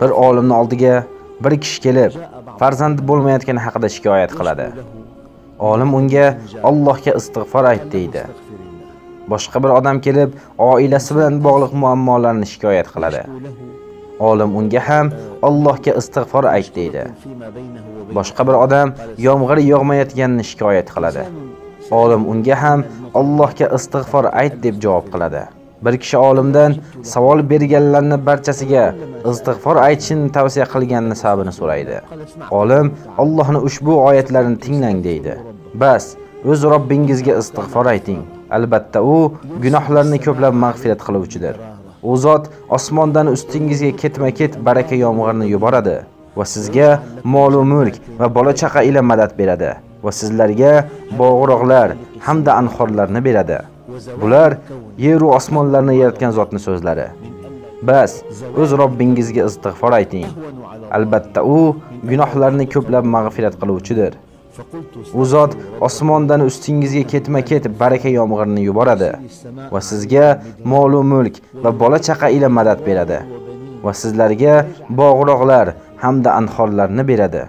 bir olimni oldiga bir kishi kelib farzandi bo'lmayotgani haqida shikoyat qiladi. Olim unga allohga istig'for ayt deydi. Boshqa bir odam kelib oilasi bilan bog'liq muammolarni shikoyat qiladi. Olim unga ham allohga istig'for ayt deydi. Boshqa bir odam yomg'ir yog'mayotganini shikoyat qiladi. Olim unga ham allohga istig'for ayt deb javob qiladi. Bir kishi olimdan savol berganlarni barchasiga istig'for aytishni tavsiya qilganini sababini so'raydi. Olim allohni ushbu oyatlarini tinglang deydi. Bas o'z robbingizga istig'for ayting. Albatta u gunohlarni ko'plab mag'firat qiluvchidir. U zot osmondan ustingizga ketma ket baraka yomg'irini yuboradi va sizga mol mulk va bola chaqa ila madad beradi va sizlarga bog'roqlar hamda anhorlarni beradi. Bular yer va osmonlarni yaratgan zotning so'zlari. Bas o'z robbingizga istig'for ayting. Albatta u gunohlarni ko'plab mag'firat qiluvchidir. U zot osmondan ustingizga ketma ket baraka yomg'irini yuboradi va sizga mol mulk va bola chaqa ila madad beradi va sizlarga bog'roqlar hamda anhorlarni beradi.